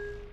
you